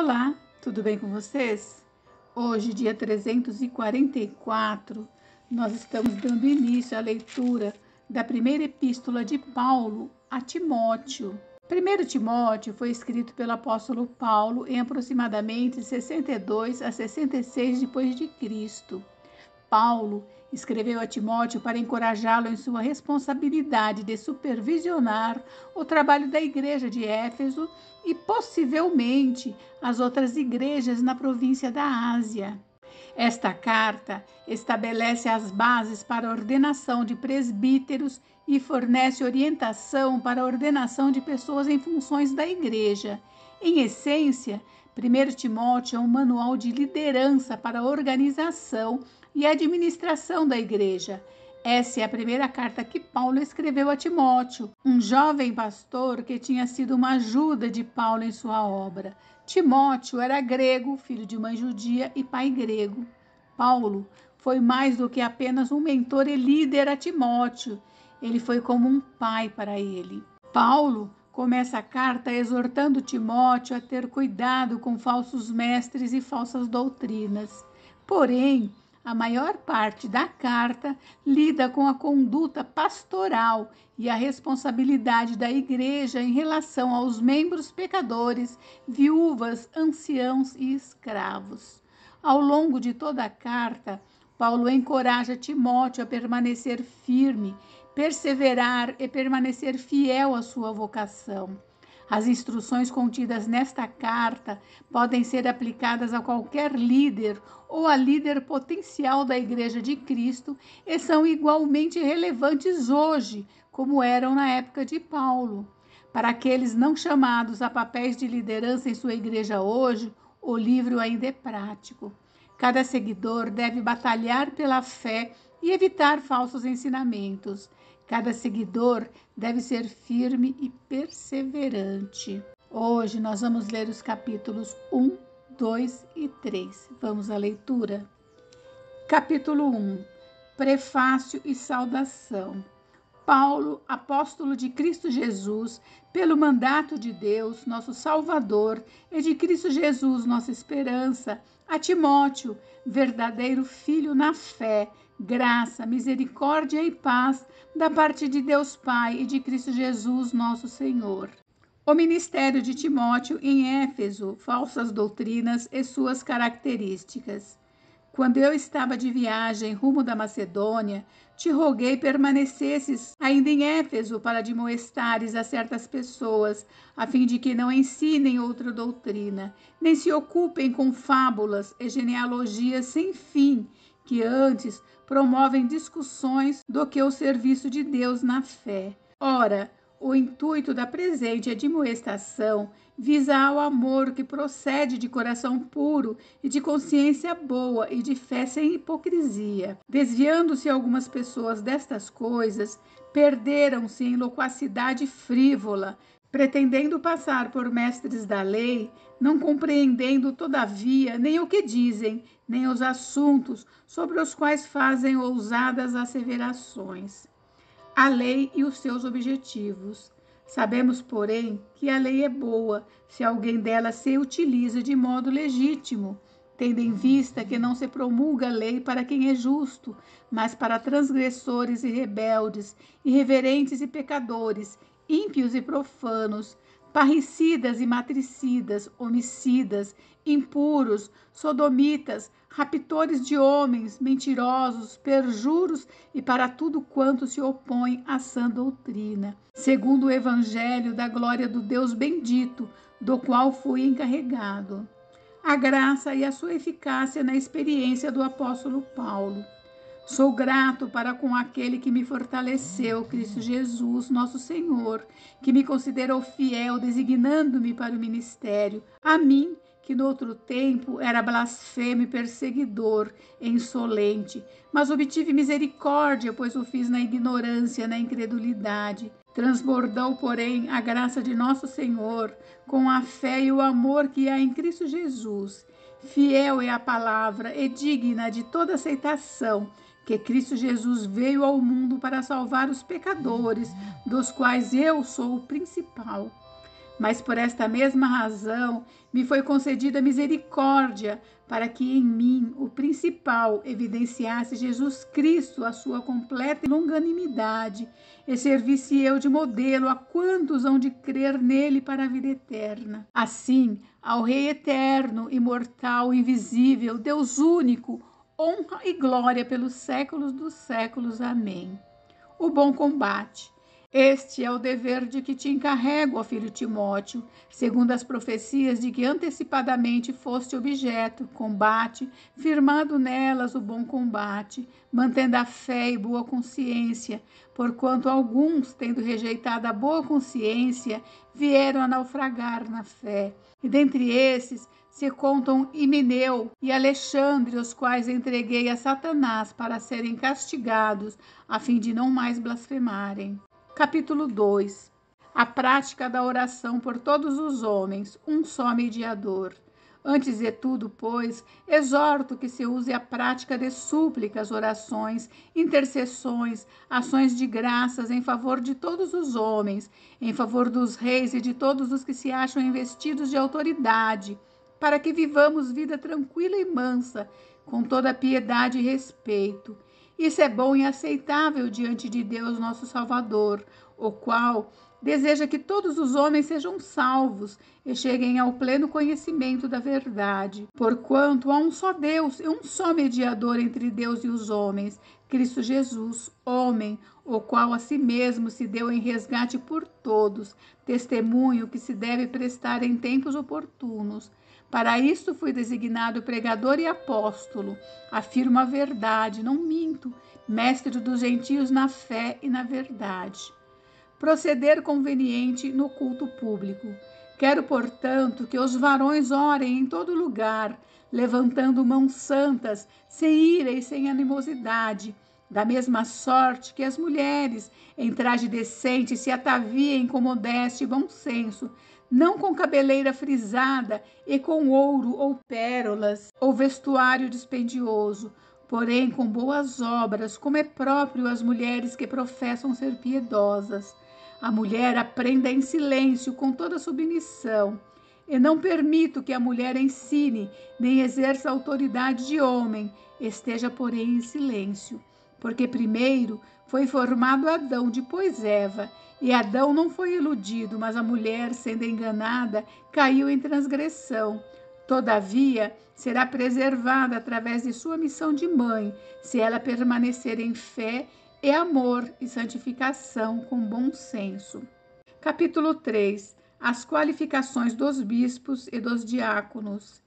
Olá, tudo bem com vocês? Hoje, dia 344, nós estamos dando início à leitura da primeira epístola de Paulo a Timóteo. Primeiro Timóteo foi escrito pelo apóstolo Paulo em aproximadamente 62 a 66 depois de Cristo. Paulo escreveu a Timóteo para encorajá-lo em sua responsabilidade de supervisionar o trabalho da igreja de Éfeso e possivelmente as outras igrejas na província da Ásia. Esta carta estabelece as bases para a ordenação de presbíteros e fornece orientação para a ordenação de pessoas em funções da igreja. Em essência, 1 Timóteo é um manual de liderança para a organização e administração da igreja. Essa é a primeira carta que Paulo escreveu a Timóteo, um jovem pastor que tinha sido uma ajuda de Paulo em sua obra. Timóteo era grego, filho de mãe judia e pai grego. Paulo foi mais do que apenas um mentor e líder a Timóteo, ele foi como um pai para ele. Paulo começa a carta exortando Timóteo a ter cuidado com falsos mestres e falsas doutrinas. Porém, a maior parte da carta lida com a conduta pastoral e a responsabilidade da igreja em relação aos membros pecadores, viúvas, anciãos e escravos. Ao longo de toda a carta, Paulo encoraja Timóteo a permanecer firme, perseverar e permanecer fiel à sua vocação. As instruções contidas nesta carta podem ser aplicadas a qualquer líder ou a líder potencial da Igreja de Cristo e são igualmente relevantes hoje, como eram na época de Paulo. Para aqueles não chamados a papéis de liderança em sua igreja hoje, o livro ainda é prático. Cada seguidor deve batalhar pela fé e evitar falsos ensinamentos. Cada seguidor deve ser firme e perseverante. Hoje nós vamos ler os capítulos 1, 2 e 3. Vamos à leitura. Capítulo 1 Prefácio e Saudação. Paulo, apóstolo de Cristo Jesus, pelo mandato de Deus, nosso Salvador, e de Cristo Jesus, nossa esperança, a Timóteo, verdadeiro filho na fé, graça, misericórdia e paz da parte de Deus Pai e de Cristo Jesus, nosso Senhor. O ministério de Timóteo em Éfeso, falsas doutrinas e suas características. Quando eu estava de viagem rumo da Macedônia, te roguei permanecesses ainda em Éfeso para admoestares a certas pessoas, a fim de que não ensinem outra doutrina, nem se ocupem com fábulas e genealogias sem fim, que antes promovem discussões do que o serviço de Deus na fé. Ora, o intuito da presente admoestação visa ao amor que procede de coração puro e de consciência boa e de fé sem hipocrisia. Desviando-se algumas pessoas destas coisas, perderam-se em loquacidade frívola, pretendendo passar por mestres da lei, não compreendendo, todavia, nem o que dizem, nem os assuntos sobre os quais fazem ousadas asseverações. A lei e os seus objetivos. Sabemos, porém, que a lei é boa se alguém dela se utiliza de modo legítimo, tendo em vista que não se promulga lei para quem é justo, mas para transgressores e rebeldes, irreverentes e pecadores, ímpios e profanos, parricidas e matricidas, homicidas, impuros, sodomitas, raptores de homens, mentirosos, perjuros e para tudo quanto se opõe à sã doutrina, segundo o evangelho da glória do Deus bendito, do qual fui encarregado. A graça e a sua eficácia na experiência do apóstolo Paulo Sou grato para com aquele que me fortaleceu, Cristo Jesus, nosso Senhor, que me considerou fiel, designando-me para o ministério. A mim, que no outro tempo era blasfemo e perseguidor, insolente, mas obtive misericórdia, pois o fiz na ignorância, na incredulidade. Transbordou, porém, a graça de nosso Senhor, com a fé e o amor que há em Cristo Jesus. Fiel é a palavra e digna de toda aceitação que Cristo Jesus veio ao mundo para salvar os pecadores, dos quais eu sou o principal. Mas por esta mesma razão me foi concedida misericórdia, para que em mim o principal evidenciasse Jesus Cristo, a sua completa longanimidade, e servisse eu de modelo a quantos hão de crer nele para a vida eterna. Assim, ao Rei eterno, imortal, invisível, Deus único, honra e glória pelos séculos dos séculos. Amém. O bom combate. Este é o dever de que te encarrego, ó filho Timóteo, segundo as profecias de que antecipadamente foste objeto, combate, firmando nelas o bom combate, mantendo a fé e boa consciência, porquanto alguns, tendo rejeitado a boa consciência, vieram a naufragar na fé. E dentre esses se contam Himeneu e Alexandre, os quais entreguei a Satanás para serem castigados, a fim de não mais blasfemarem. Capítulo 2 A prática da oração por todos os homens, um só mediador. Antes de tudo, pois, exorto que se use a prática de súplicas, orações, intercessões, ações de graças em favor de todos os homens, em favor dos reis e de todos os que se acham investidos de autoridade, para que vivamos vida tranquila e mansa, com toda piedade e respeito isso é bom e aceitável diante de Deus, nosso Salvador, o qual deseja que todos os homens sejam salvos e cheguem ao pleno conhecimento da verdade. Porquanto há um só Deus e um só mediador entre Deus e os homens, Cristo Jesus, homem, o qual a si mesmo se deu em resgate por todos, testemunho que se deve prestar em tempos oportunos. Para isto fui designado pregador e apóstolo. Afirmo a verdade, não minto, mestre dos gentios na fé e na verdade. Proceder conveniente no culto público. Quero, portanto, que os varões orem em todo lugar, levantando mãos santas, sem ira e sem animosidade, da mesma sorte que as mulheres, em traje decente, se ataviem com modéstia e bom senso, não com cabeleira frisada e com ouro ou pérolas ou vestuário dispendioso, porém com boas obras, como é próprio às mulheres que professam ser piedosas. A mulher aprenda em silêncio, com toda submissão. E não permito que a mulher ensine, nem exerça autoridade de homem, esteja, porém, em silêncio. Porque primeiro foi formado Adão, depois Eva, e Adão não foi iludido, mas a mulher, sendo enganada, caiu em transgressão. Todavia, será preservada através de sua missão de mãe, se ela permanecer em fé e amor e santificação com bom senso. Capítulo 3 As qualificações dos bispos e dos diáconos.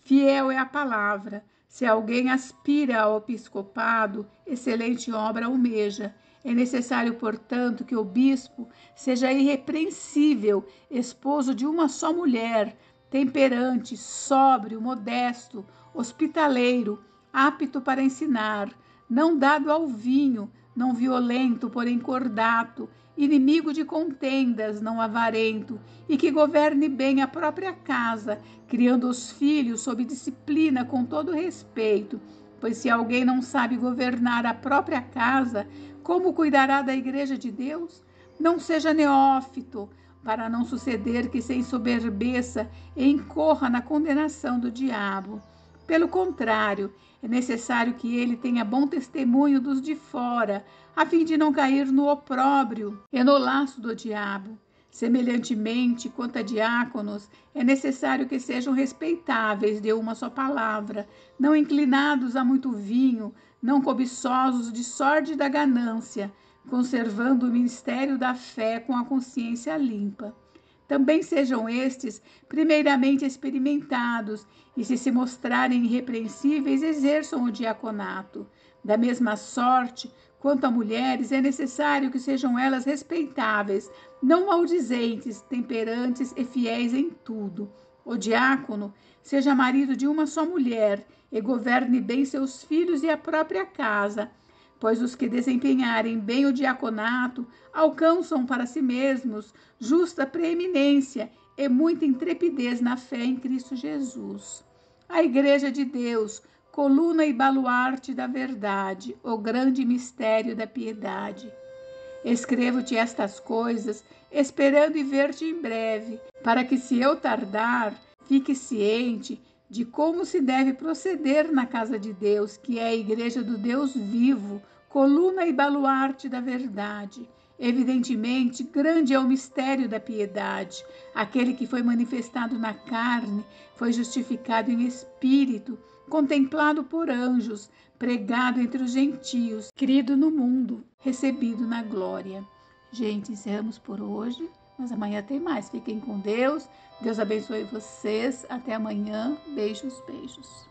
Fiel é a palavra. Se alguém aspira ao episcopado, excelente obra almeja é necessário, portanto, que o bispo seja irrepreensível, esposo de uma só mulher, temperante, sóbrio, modesto, hospitaleiro, apto para ensinar, não dado ao vinho, não violento, porém cordato, inimigo de contendas, não avarento, e que governe bem a própria casa, criando os filhos sob disciplina com todo respeito. Pois se alguém não sabe governar a própria casa, como cuidará da igreja de Deus? Não seja neófito, para não suceder que se ensoberbeça e incorra na condenação do diabo. Pelo contrário, é necessário que ele tenha bom testemunho dos de fora, a fim de não cair no opróbrio e no laço do diabo. Semelhantemente, quanto a diáconos, é necessário que sejam respeitáveis de uma só palavra, não inclinados a muito vinho, não cobiçosos de sorte da ganância, conservando o ministério da fé com a consciência limpa. Também sejam estes primeiramente experimentados e, se se mostrarem irrepreensíveis, exerçam o diaconato. Da mesma sorte, Quanto a mulheres, é necessário que sejam elas respeitáveis, não maldizentes, temperantes e fiéis em tudo. O diácono seja marido de uma só mulher e governe bem seus filhos e a própria casa, pois os que desempenharem bem o diaconato alcançam para si mesmos justa preeminência e muita intrepidez na fé em Cristo Jesus. A Igreja de Deus, coluna e baluarte da verdade, o grande mistério da piedade. Escrevo-te estas coisas, esperando e ver-te em breve, para que, se eu tardar, fique ciente de como se deve proceder na casa de Deus, que é a igreja do Deus vivo, coluna e baluarte da verdade. Evidentemente, grande é o mistério da piedade. Aquele que foi manifestado na carne, foi justificado em espírito, contemplado por anjos, pregado entre os gentios, querido no mundo, recebido na glória. Gente, encerramos por hoje, mas amanhã tem mais. Fiquem com Deus. Deus abençoe vocês. Até amanhã. Beijos, beijos.